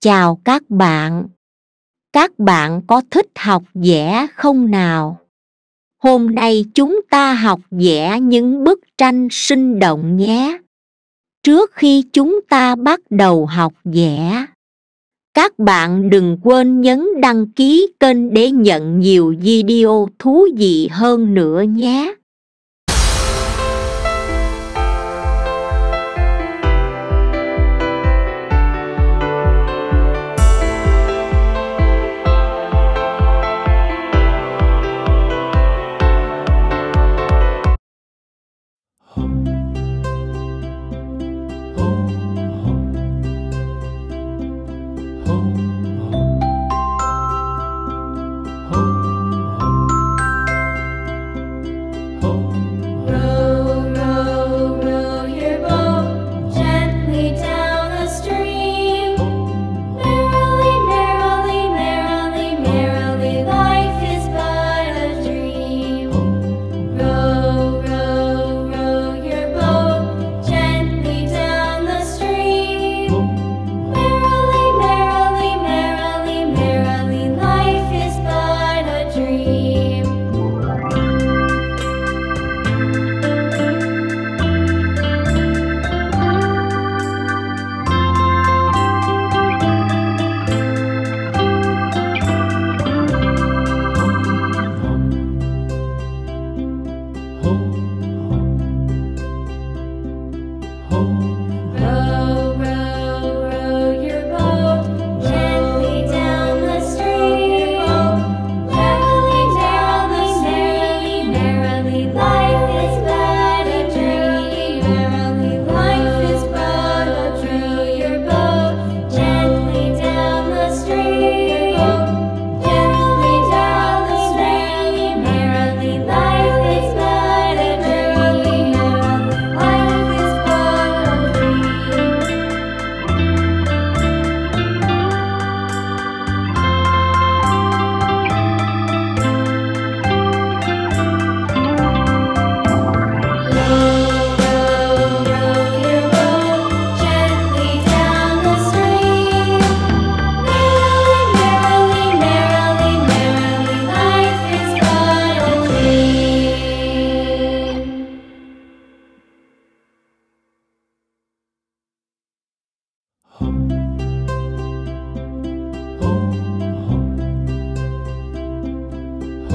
Chào các bạn. Các bạn có thích học vẽ không nào? Hôm nay chúng ta học vẽ những bức tranh sinh động nhé. Trước khi chúng ta bắt đầu học vẽ, các bạn đừng quên nhấn đăng ký kênh để nhận nhiều video thú vị hơn nữa nhé.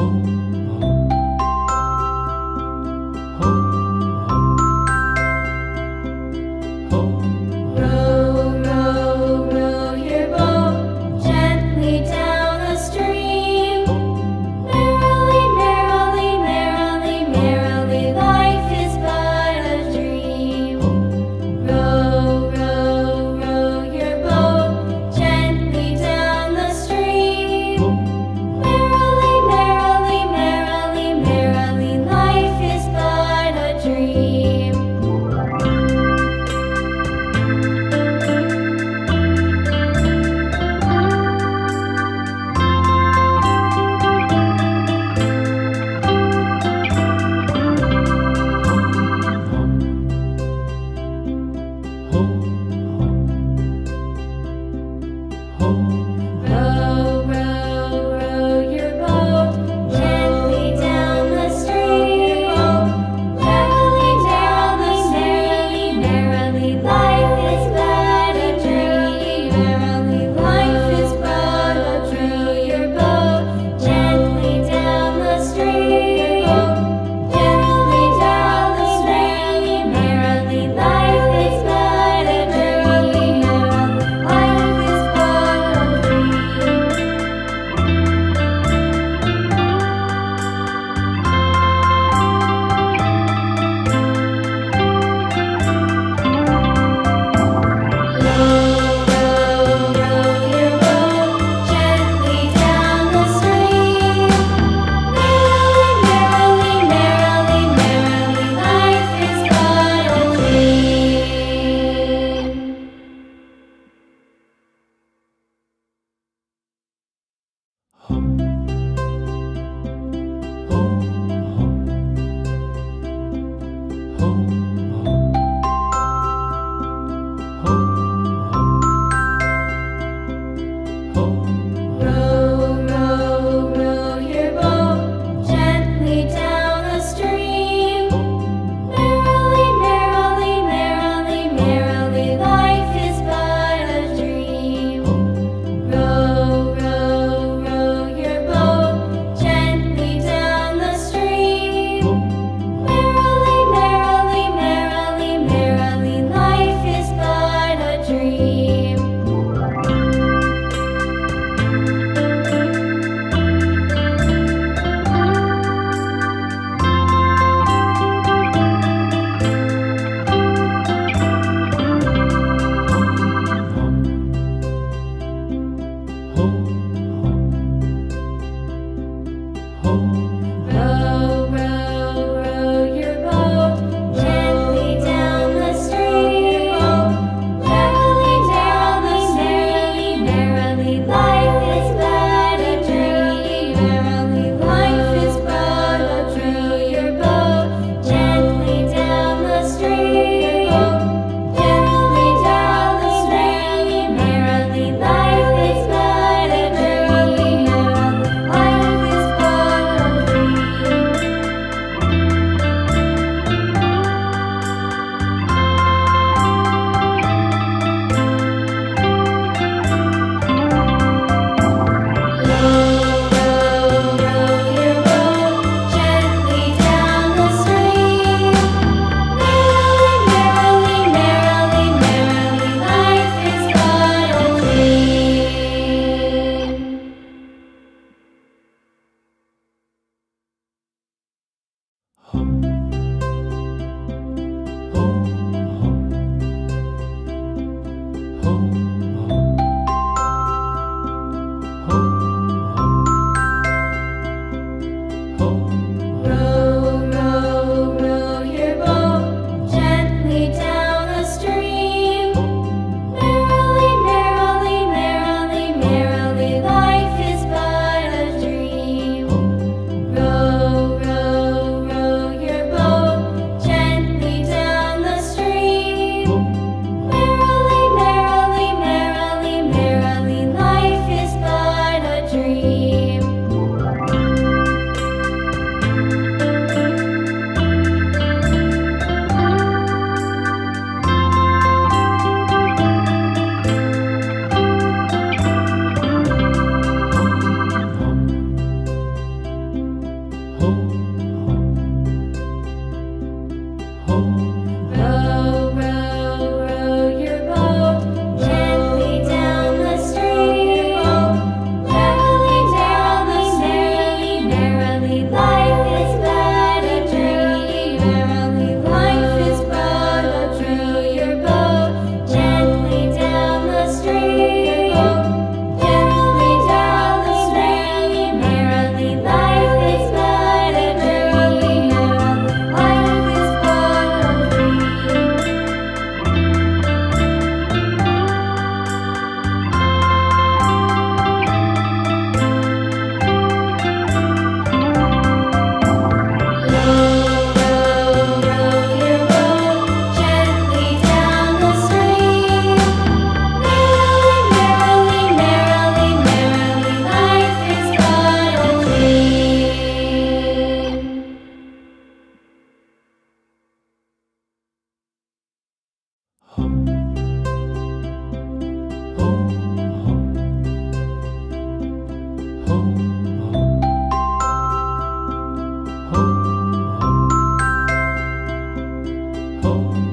home. home.